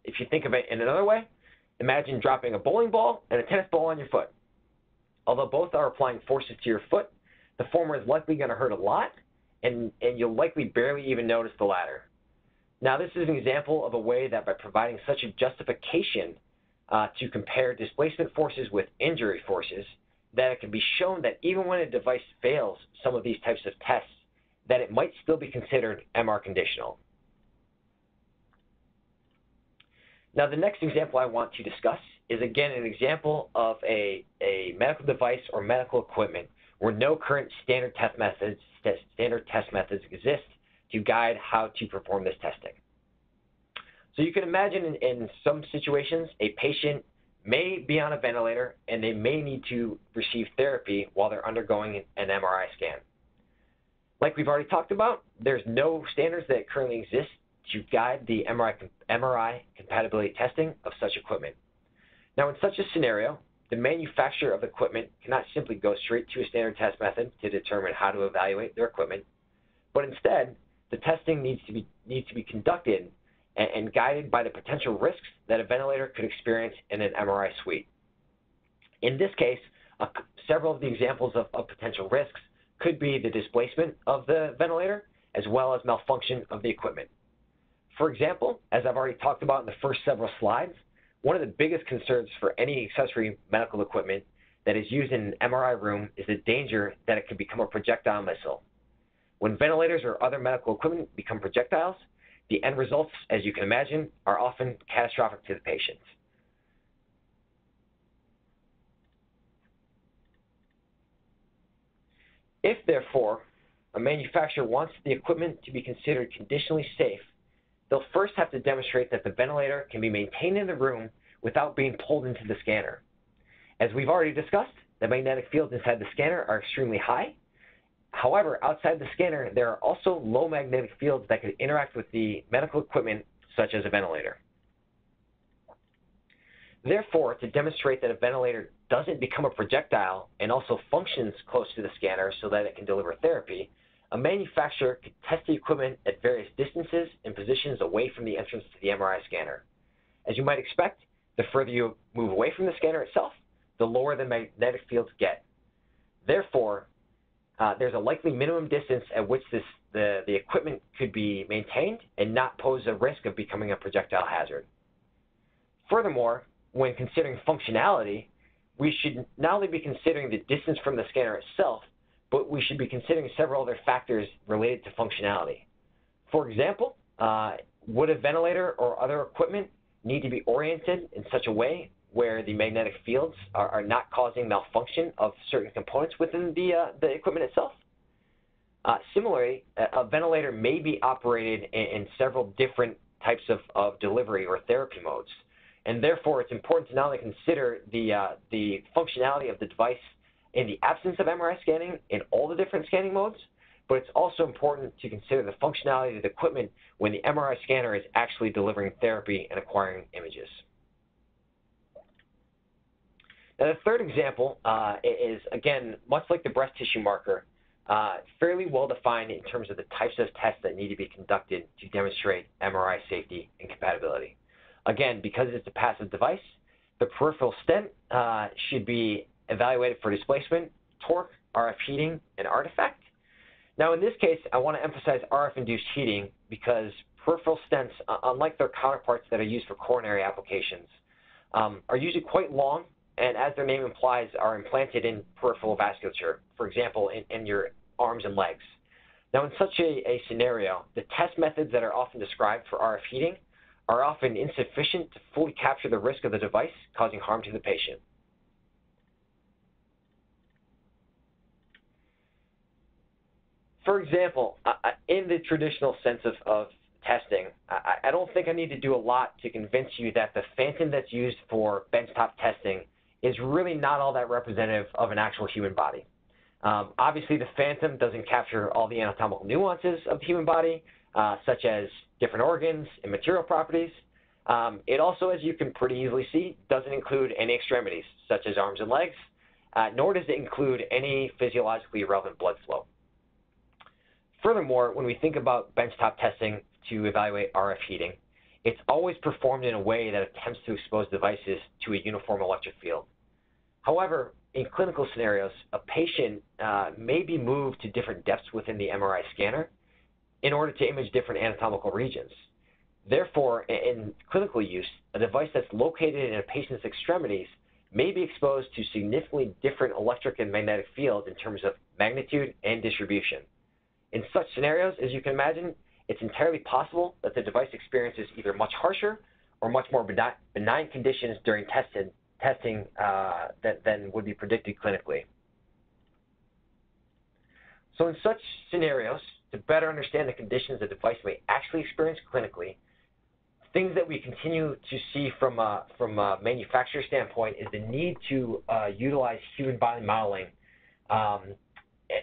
If you think of it in another way, imagine dropping a bowling ball and a tennis ball on your foot. Although both are applying forces to your foot, the former is likely going to hurt a lot, and, and you'll likely barely even notice the latter. Now, this is an example of a way that by providing such a justification uh, to compare displacement forces with injury forces, that it can be shown that even when a device fails some of these types of tests, that it might still be considered MR conditional. Now, the next example I want to discuss is again an example of a, a medical device or medical equipment where no current standard test methods, standard test methods exist to guide how to perform this testing. So you can imagine in, in some situations, a patient may be on a ventilator and they may need to receive therapy while they're undergoing an MRI scan. Like we've already talked about, there's no standards that currently exist to guide the MRI, MRI compatibility testing of such equipment. Now, in such a scenario, the manufacturer of equipment cannot simply go straight to a standard test method to determine how to evaluate their equipment, but instead, the testing needs to be, needs to be conducted and, guided by the potential risks that a ventilator could experience in an MRI suite. In this case, several of the examples of, of potential risks could be the displacement of the ventilator as well as malfunction of the equipment. For example, as I've already talked about in the first several slides, one of the biggest concerns for any accessory medical equipment that is used in an MRI room is the danger that it could become a projectile missile. When ventilators or other medical equipment become projectiles, the end results, as you can imagine, are often catastrophic to the patient. If, therefore, a manufacturer wants the equipment to be considered conditionally safe, they'll first have to demonstrate that the ventilator can be maintained in the room without being pulled into the scanner. As we've already discussed, the magnetic fields inside the scanner are extremely high, However, outside the scanner, there are also low magnetic fields that could interact with the medical equipment, such as a ventilator. Therefore, to demonstrate that a ventilator doesn't become a projectile and also functions close to the scanner so that it can deliver therapy, a manufacturer could test the equipment at various distances and positions away from the entrance to the MRI scanner. As you might expect, the further you move away from the scanner itself, the lower the magnetic fields get. Therefore, there's a likely minimum distance at which this, the, the equipment could be maintained and not pose a risk of becoming a projectile hazard. Furthermore, when considering functionality, we should not only be considering the distance from the scanner itself, but we should be considering several other factors related to functionality. For example, uh, would a ventilator or other equipment need to be oriented in such a way where the magnetic fields are, are not causing malfunction of certain components within the, uh, the equipment itself. Uh, similarly, a, a, ventilator may be operated in, in several different types of, of, delivery or therapy modes. And therefore, it's important to not only consider the, uh, the functionality of the device in the absence of MRI scanning in all the different scanning modes, but it's also important to consider the functionality of the equipment when the MRI scanner is actually delivering therapy and acquiring images. Now, the third example uh, is, again, much like the breast tissue marker, uh, fairly well defined in terms of the types of tests that need to be conducted to demonstrate MRI safety and compatibility. Again, because it's a passive device, the peripheral stent uh, should be evaluated for displacement, torque, RF heating, and artifact. Now, in this case, I want to emphasize RF-induced heating because peripheral stents, unlike their counterparts that are used for coronary applications, um, are usually quite long and as their name implies, are implanted in peripheral vasculature, for example, in, in your arms and legs. Now, in such a, a, scenario, the test methods that are often described for RF heating are often insufficient to fully capture the risk of the device causing harm to the patient. For example, uh, uh, in the traditional sense of, of testing, I, I don't think I need to do a lot to convince you that the phantom that's used for benchtop testing is really not all that representative of an actual human body. Um, obviously, the phantom doesn't capture all the anatomical nuances of the human body, uh, such as different organs and material properties. Um, it also, as you can pretty easily see, doesn't include any extremities, such as arms and legs, uh, nor does it include any physiologically relevant blood flow. Furthermore, when we think about benchtop testing to evaluate RF heating, it's always performed in a way that attempts to expose devices to a uniform electric field. However, in clinical scenarios, a patient uh, may be moved to different depths within the MRI scanner in order to image different anatomical regions. Therefore, in clinical use, a device that's located in a patient's extremities may be exposed to significantly different electric and magnetic fields in terms of magnitude and distribution. In such scenarios, as you can imagine, it's entirely possible that the device experiences either much harsher or much more benign conditions during tested, testing uh, that, than would be predicted clinically. So in such scenarios, to better understand the conditions the device may actually experience clinically, things that we continue to see from a, from a manufacturer standpoint is the need to uh, utilize human body modeling. Um,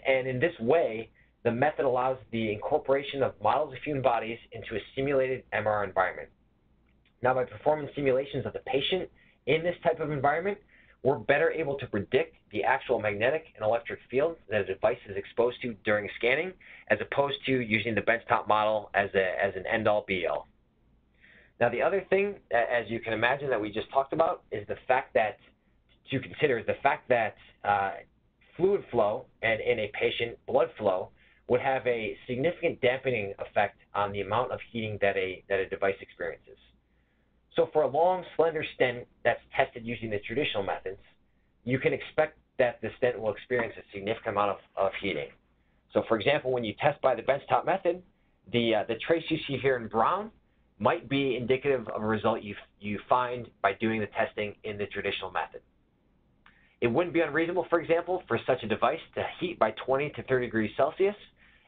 and in this way, the method allows the incorporation of models of human bodies into a simulated MR environment. Now, by performing simulations of the patient in this type of environment, we're better able to predict the actual magnetic and electric field that a device is exposed to during scanning, as opposed to using the benchtop model as, a, as an end-all be-all. Now, the other thing, as you can imagine, that we just talked about is the fact that to consider is the fact that uh, fluid flow and in a patient blood flow would have a significant dampening effect on the amount of heating that a, that a device experiences. So for a long, slender stent that's tested using the traditional methods, you can expect that the stent will experience a significant amount of, of heating. So for example, when you test by the benchtop method, the, uh, the trace you see here in brown might be indicative of a result you, you find by doing the testing in the traditional method. It wouldn't be unreasonable, for example, for such a device to heat by 20 to 30 degrees Celsius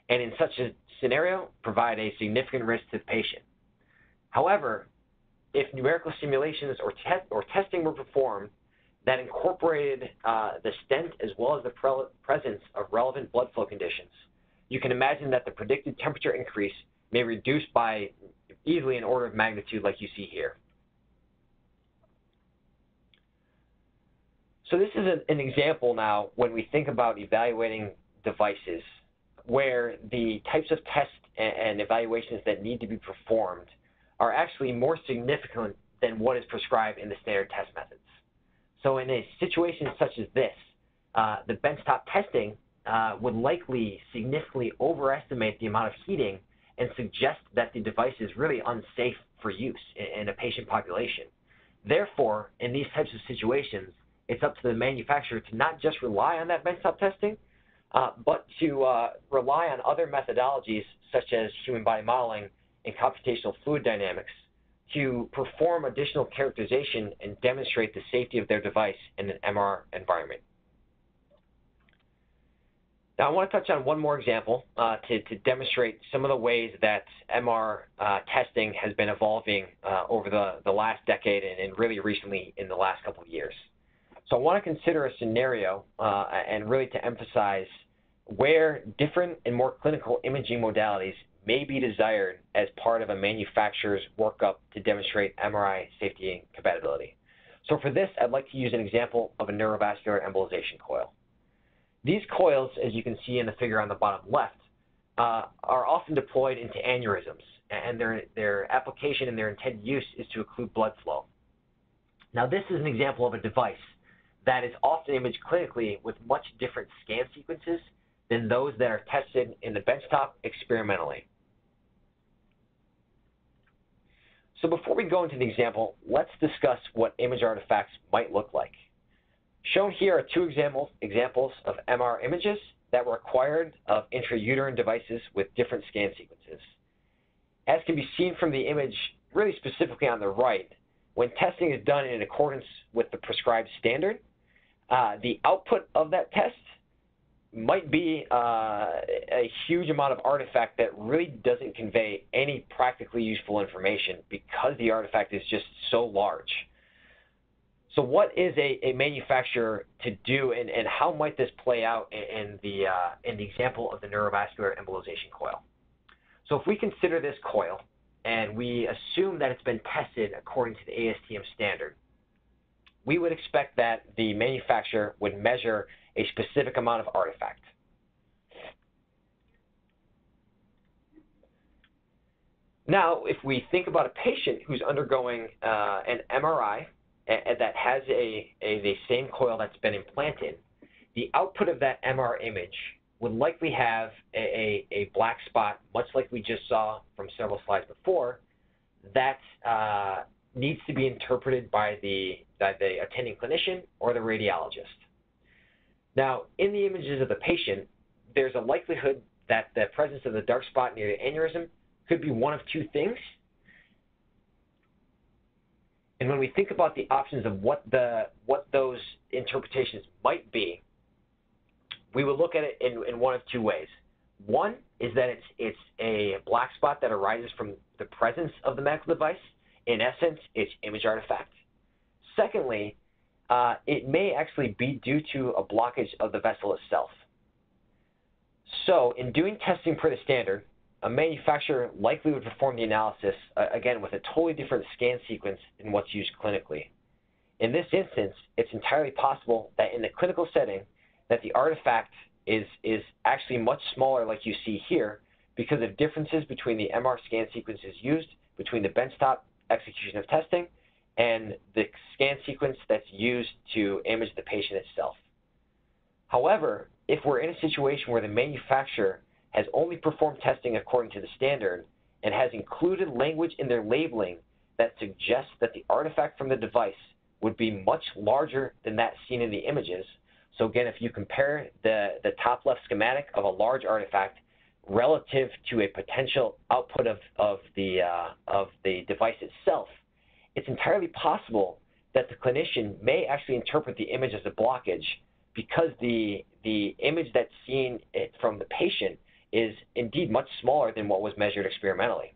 and in such a scenario provide a significant risk to the patient. However, if numerical simulations or, te or testing were performed that incorporated uh, the stent as well as the pre presence of relevant blood flow conditions, you can imagine that the predicted temperature increase may reduce by easily an order of magnitude like you see here. So this is an example now when we think about evaluating devices where the types of tests and evaluations that need to be performed are actually more significant than what is prescribed in the standard test methods. So in a situation such as this, uh, the benchtop testing uh, would likely significantly overestimate the amount of heating and suggest that the device is really unsafe for use in, in a patient population. Therefore, in these types of situations, it's up to the manufacturer to not just rely on that benchtop testing, uh, but to uh, rely on other methodologies such as human body modeling and computational fluid dynamics to perform additional characterization and demonstrate the safety of their device in an MR environment. Now, I want to touch on one more example uh, to, to, demonstrate some of the ways that MR uh, testing has been evolving uh, over the, the last decade and, and, really recently in the last couple of years. So I want to consider a scenario uh, and really to emphasize where different and more clinical imaging modalities may be desired as part of a manufacturer's workup to demonstrate MRI safety and compatibility. So for this, I'd like to use an example of a neurovascular embolization coil. These coils, as you can see in the figure on the bottom left, uh, are often deployed into aneurysms, and their, their application and their intended use is to occlude blood flow. Now, this is an example of a device that is often imaged clinically with much different scan sequences than those that are tested in the benchtop experimentally. So before we go into the example, let's discuss what image artifacts might look like. Shown here are two examples, examples of MR images that were acquired of intrauterine devices with different scan sequences. As can be seen from the image really specifically on the right, when testing is done in accordance with the prescribed standard, uh, the output of that test might be uh, a huge amount of artifact that really doesn't convey any practically useful information because the artifact is just so large. So what is a, a manufacturer to do and, and how might this play out in, the, uh, in the example of the neurovascular embolization coil? So if we consider this coil and we assume that it's been tested according to the ASTM standard, we would expect that the manufacturer would measure a specific amount of artifact. Now, if we think about a patient who's undergoing uh, an MRI that has a, a, the same coil that's been implanted, the output of that MR image would likely have a, a, a black spot, much like we just saw from several slides before, that uh, needs to be interpreted by the, by the attending clinician or the radiologist. Now, in the images of the patient, there's a likelihood that the presence of the dark spot near the aneurysm could be one of two things. And when we think about the options of what the what those interpretations might be, we would look at it in, in one of two ways. One is that it's it's a black spot that arises from the presence of the medical device. In essence, it's image artifact. Secondly, uh, it may actually be due to a blockage of the vessel itself. So in doing testing per the standard, a manufacturer likely would perform the analysis, uh, again, with a totally different scan sequence than what's used clinically. In this instance, it's entirely possible that in the clinical setting, that the artifact is, is actually much smaller like you see here because of differences between the MR scan sequences used between the benchtop execution of testing and the scan sequence that's used to image the patient itself. However, if we're in a situation where the manufacturer has only performed testing according to the standard and has included language in their labeling that suggests that the artifact from the device would be much larger than that seen in the images. So again, if you compare the, the top left schematic of a large artifact relative to a potential output of, of, the, uh, of the device itself, it's entirely possible that the clinician may actually interpret the image as a blockage because the, the image that's seen eh, from the patient is indeed much smaller than what was measured experimentally.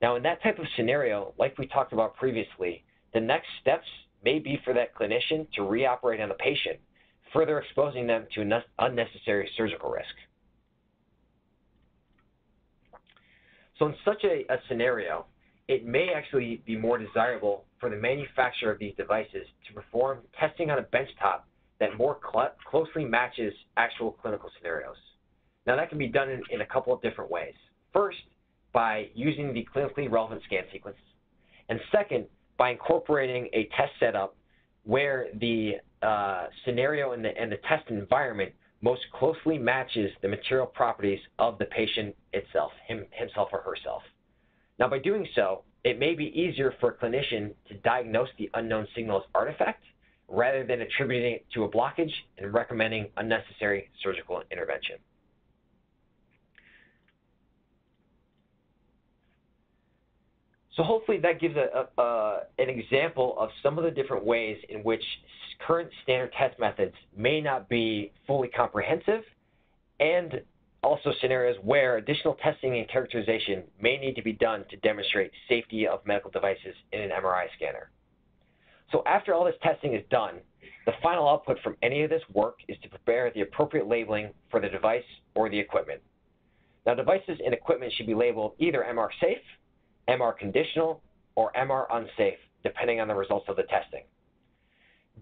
Now, in that type of scenario, like we talked about previously, the next steps may be for that clinician to reoperate on the patient, further exposing them to unnecessary surgical risk. So in such a, a scenario, it may actually be more desirable for the manufacturer of these devices to perform testing on a benchtop that more cl closely matches actual clinical scenarios. Now that can be done in, in a couple of different ways. First, by using the clinically relevant scan sequence. And second, by incorporating a test setup where the uh, scenario and the, and the test environment most closely matches the material properties of the patient itself, him, himself or herself. Now, by doing so, it may be easier for a clinician to diagnose the unknown signal as artifact rather than attributing it to a blockage and recommending unnecessary surgical intervention. So hopefully that gives a, a, a, an example of some of the different ways in which current standard test methods may not be fully comprehensive and also scenarios where additional testing and characterization may need to be done to demonstrate safety of medical devices in an MRI scanner. So after all this testing is done, the final output from any of this work is to prepare the appropriate labeling for the device or the equipment. Now devices and equipment should be labeled either MR safe, MR conditional, or MR unsafe, depending on the results of the testing.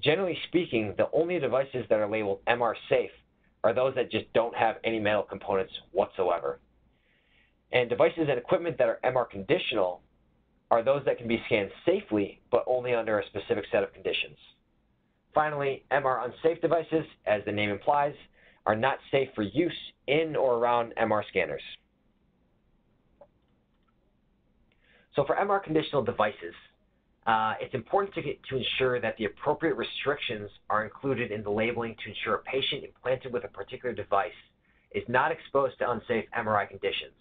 Generally speaking, the only devices that are labeled MR safe are those that just don't have any metal components whatsoever. And devices and equipment that are MR conditional are those that can be scanned safely, but only under a specific set of conditions. Finally, MR unsafe devices, as the name implies, are not safe for use in or around MR scanners. So for MR conditional devices, uh, it's important to, get, to ensure that the appropriate restrictions are included in the labeling to ensure a patient implanted with a particular device is not exposed to unsafe MRI conditions.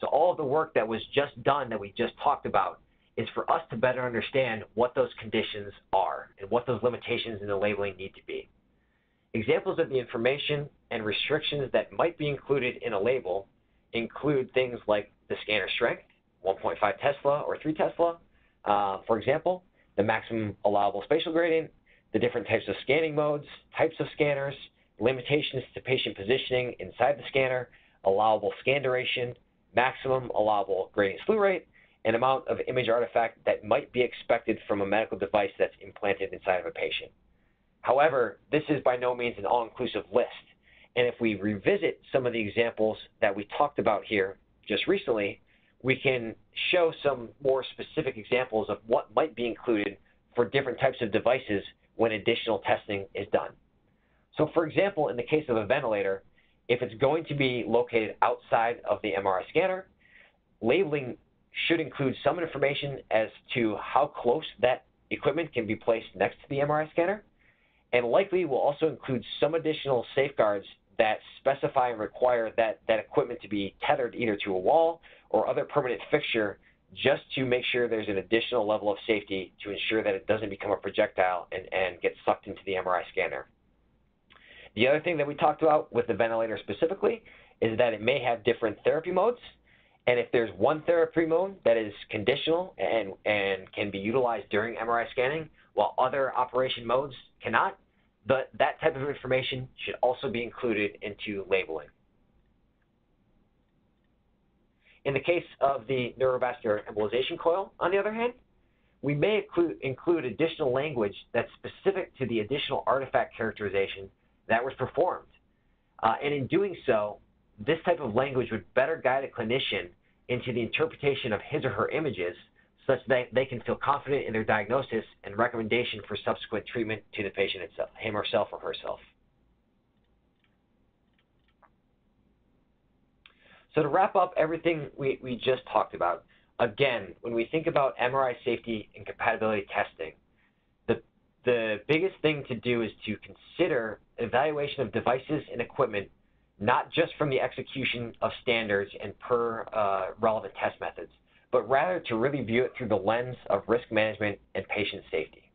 So all of the work that was just done that we just talked about is for us to better understand what those conditions are and what those limitations in the labeling need to be. Examples of the information and restrictions that might be included in a label include things like the scanner strength, 1.5 Tesla or 3 Tesla, uh, for example, the maximum allowable spatial gradient, the different types of scanning modes, types of scanners, limitations to patient positioning inside the scanner, allowable scan duration, maximum allowable gradient slew rate, and amount of image artifact that might be expected from a medical device that's implanted inside of a patient. However, this is by no means an all-inclusive list. And if we revisit some of the examples that we talked about here just recently, we can show some more specific examples of what might be included for different types of devices when additional testing is done. So for example, in the case of a ventilator, if it's going to be located outside of the MRI scanner, labeling should include some information as to how close that equipment can be placed next to the MRI scanner, and likely will also include some additional safeguards that specify and require that, that equipment to be tethered either to a wall or other permanent fixture just to make sure there's an additional level of safety to ensure that it doesn't become a projectile and, and get sucked into the MRI scanner. The other thing that we talked about with the ventilator specifically is that it may have different therapy modes. And if there's one therapy mode that is conditional and, and can be utilized during MRI scanning, while other operation modes cannot, the, that type of information should also be included into labeling. In the case of the neurovascular embolization coil, on the other hand, we may include, additional language that's specific to the additional artifact characterization that was performed. Uh, and in doing so, this type of language would better guide a clinician into the interpretation of his or her images such that they can feel confident in their diagnosis and recommendation for subsequent treatment to the patient itself, him or herself or herself. So to wrap up everything we, we just talked about, again, when we think about MRI safety and compatibility testing, the, the biggest thing to do is to consider evaluation of devices and equipment not just from the execution of standards and per uh, relevant test methods, but rather to really view it through the lens of risk management and patient safety.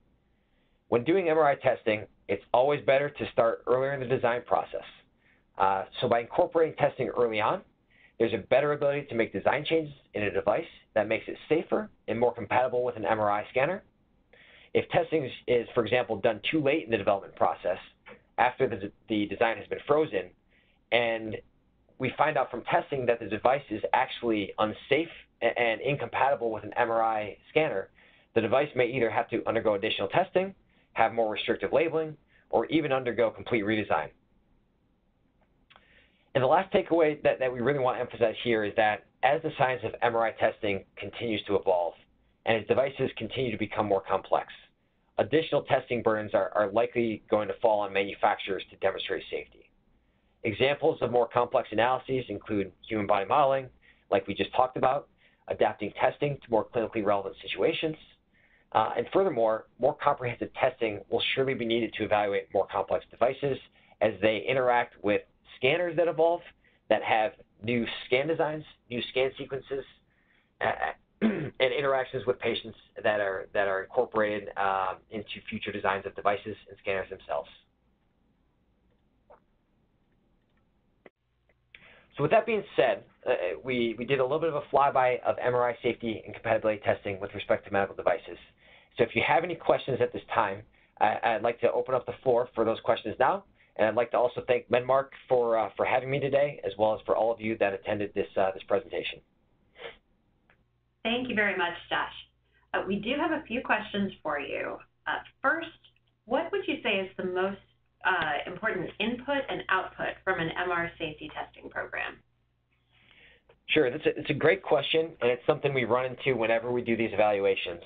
When doing MRI testing, it's always better to start earlier in the design process. Uh, so by incorporating testing early on, there's a better ability to make design changes in a device that makes it safer and more compatible with an MRI scanner. If testing is, for example, done too late in the development process, after the, the design has been frozen, and we find out from testing that the device is actually unsafe and incompatible with an MRI scanner, the device may either have to undergo additional testing, have more restrictive labeling, or even undergo complete redesign. And the last takeaway that, that we really want to emphasize here is that as the science of MRI testing continues to evolve and as devices continue to become more complex, additional testing burdens are, are likely going to fall on manufacturers to demonstrate safety. Examples of more complex analyses include human body modeling, like we just talked about, adapting testing to more clinically relevant situations, uh, and furthermore, more comprehensive testing will surely be needed to evaluate more complex devices as they interact with scanners that evolve, that have new scan designs, new scan sequences, uh, (clears throat) and interactions with patients that are that are incorporated uh, into future designs of devices and scanners themselves. So with that being said, uh, we, we did a little bit of a flyby of MRI safety and compatibility testing with respect to medical devices. So if you have any questions at this time, I, would like to open up the floor for those questions now. And I'd like to also thank Medmarc for, uh, for having me today, as well as for all of you that attended this, uh, this presentation. Thank you very much, Josh. Uh, we do have a few questions for you. Uh, first, what would you say is the most uh, important input and output from an MR safety testing program? Sure, that's a, it's a great question, and it's something we run into whenever we do these evaluations.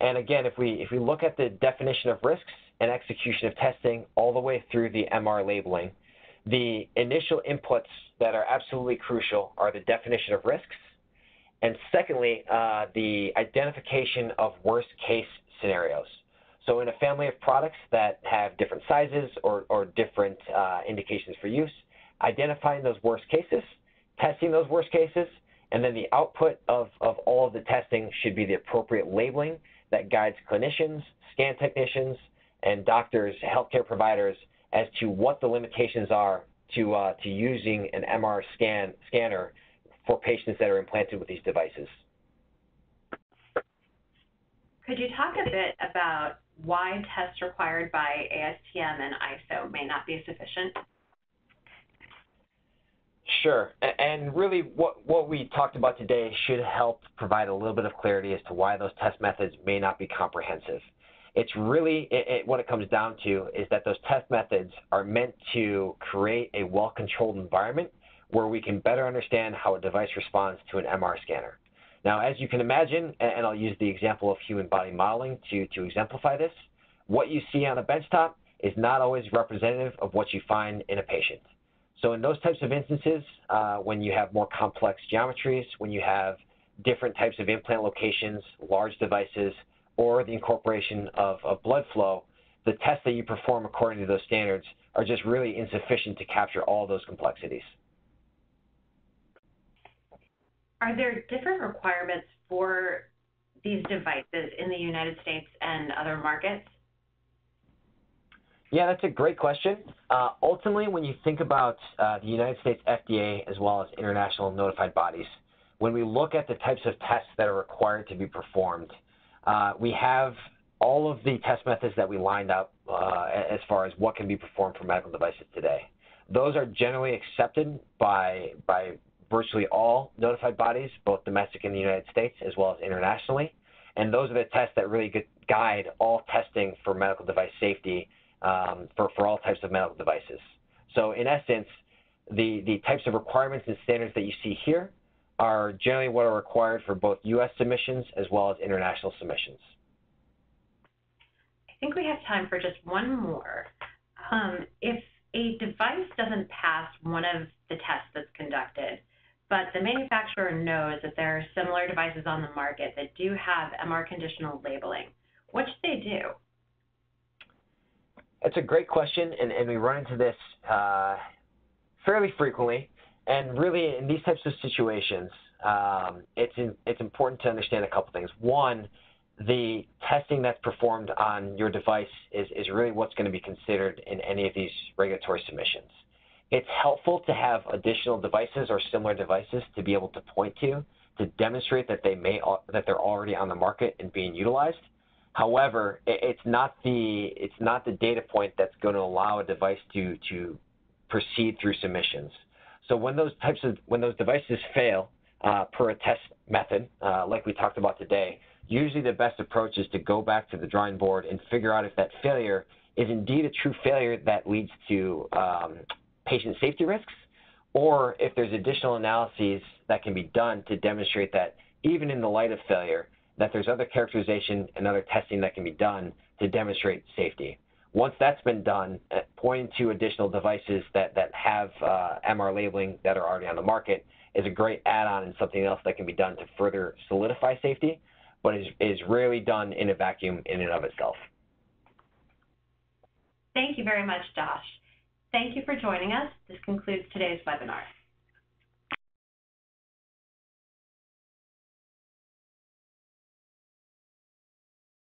And again, if we if we look at the definition of risks and execution of testing all the way through the MR labeling, the initial inputs that are absolutely crucial are the definition of risks, and secondly, uh, the identification of worst case scenarios. So in a family of products that have different sizes or, or different uh, indications for use, identifying those worst cases, testing those worst cases, and then the output of, of all of the testing should be the appropriate labeling that guides clinicians, scan technicians, and doctors, healthcare providers as to what the limitations are to, uh, to using an MR scan, scanner for patients that are implanted with these devices. Could you talk a bit about why tests required by ASTM and ISO may not be sufficient? Sure. And really, what, what we talked about today should help provide a little bit of clarity as to why those test methods may not be comprehensive. It's really it, it, what it comes down to is that those test methods are meant to create a well controlled environment where we can better understand how a device responds to an MR scanner. Now, as you can imagine, and I'll use the example of human body modeling to, to exemplify this, what you see on a benchtop is not always representative of what you find in a patient. So in those types of instances, uh, when you have more complex geometries, when you have different types of implant locations, large devices, or the incorporation of, of blood flow, the tests that you perform according to those standards are just really insufficient to capture all those complexities. Are there different requirements for these devices in the United States and other markets? Yeah, that's a great question. Uh, ultimately, when you think about uh, the United States FDA as well as international notified bodies, when we look at the types of tests that are required to be performed, uh, we have all of the test methods that we lined up uh, as far as what can be performed for medical devices today. Those are generally accepted by, by virtually all notified bodies, both domestic in the United States as well as internationally. And those are the tests that really guide all testing for medical device safety um, for, for all types of medical devices. So in essence, the, the types of requirements and standards that you see here are generally what are required for both U.S. submissions as well as international submissions. I think we have time for just one more. Um, if a device doesn't pass one of the tests that's conducted, but the manufacturer knows that there are similar devices on the market that do have MR conditional labeling, what should they do? That's a great question, and, and we run into this uh, fairly frequently. And really, in these types of situations, um, it's in, it's important to understand a couple things. One, the testing that's performed on your device is, is really what's going to be considered in any of these regulatory submissions. It's helpful to have additional devices or similar devices to be able to point to to demonstrate that they may that they're already on the market and being utilized. However, it's not the it's not the data point that's going to allow a device to to proceed through submissions. So when those types of when those devices fail uh, per a test method, uh, like we talked about today, usually the best approach is to go back to the drawing board and figure out if that failure is indeed a true failure that leads to um, patient safety risks, or if there's additional analyses that can be done to demonstrate that even in the light of failure, that there's other characterization and other testing that can be done to demonstrate safety. Once that's been done, uh, pointing to additional devices that, that have uh, MR labeling that are already on the market is a great add-on and something else that can be done to further solidify safety, but is, is rarely done in a vacuum in and of itself. Thank you very much, Josh. Thank you for joining us. This concludes today's webinar.